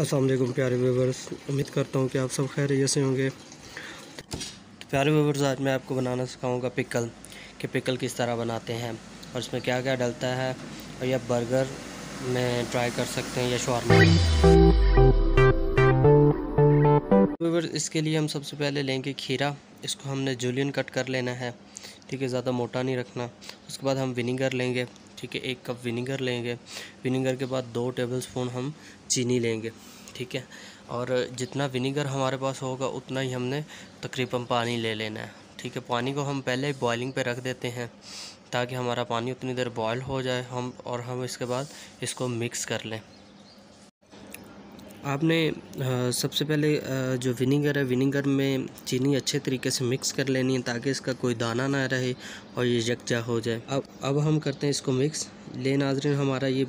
असलम प्यारे व्यूवर्स। उम्मीद करता हूँ कि आप सब खैर से होंगे। तो प्यारे व्यूवर्स, आज मैं आपको बनाना सिखाऊँगा पिकल, कि पिकल किस तरह बनाते हैं और इसमें क्या क्या डलता है और यह बर्गर में ट्राई कर सकते हैं या शॉर्मा। व्यूवर्स, इसके लिए हम सबसे पहले लेंगे खीरा। इसको हमने जूलियन कट कर लेना है। ठीक है, ज़्यादा मोटा नहीं रखना। उसके बाद हम विनीगर लेंगे। ठीक है, एक कप विनीगर लेंगे। विनीगर के बाद दो टेबल स्पून हम चीनी लेंगे, ठीक है? और जितना विनीगर हमारे पास होगा, उतना ही हमने तकरीबन पानी ले लेना है, ठीक है? पानी को हम पहले बॉइलिंग पे रख देते हैं, ताकि हमारा पानी उतनी देर बॉयल हो जाए हम, और हम इसके बाद इसको मिक्स कर लें। आपने सबसे पहले जो विनीगर है, विनीगर में चीनी अच्छे तरीके से मिक्स कर लेनी है ताकि इसका कोई दाना ना रहे और ये यकजा हो जाए। अब अब हम करते हैं इसको मिक्स ले नाजरीन, हमारा ये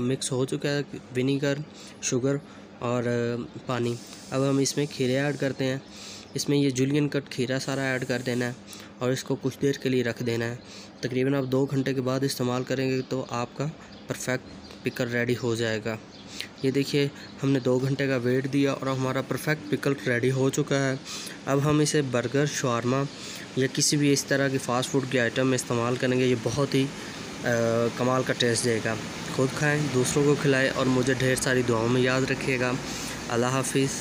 मिक्स हो चुका है विनीगर शुगर और पानी। अब हम इसमें खीरे ऐड करते हैं। इसमें ये जुलियन कट खीरा सारा ऐड कर देना है और इसको कुछ देर के लिए रख देना है। तकरीबन आप दो घंटे के बाद इस्तेमाल करेंगे तो आपका परफेक्ट पिकर रेडी हो जाएगा। ये देखिए हमने दो घंटे का वेट दिया और हमारा परफेक्ट पिकल रेडी हो चुका है। अब हम इसे बर्गर शवारमा या किसी भी इस तरह की फ़ास्ट फ़ूड के आइटम में इस्तेमाल करेंगे। ये बहुत ही आ, कमाल का टेस्ट देगा। खुद खाएँ दूसरों को खिलाएँ और मुझे ढेर सारी दुआओं में याद रखिएगा। अल्लाह हाफिज़।